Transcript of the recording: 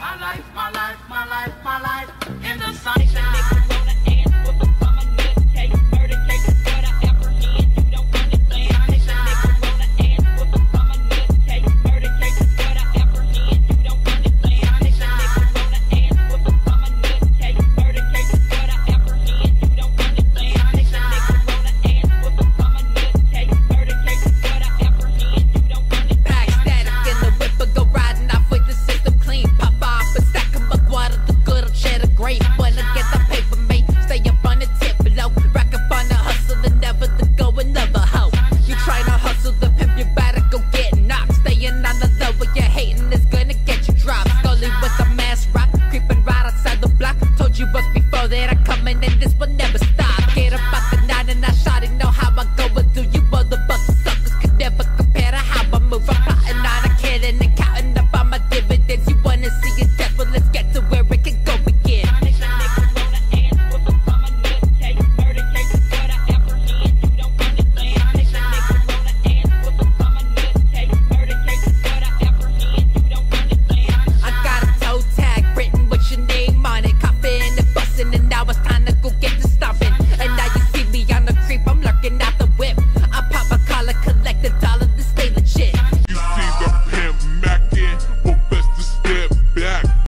My life, my life. and this will never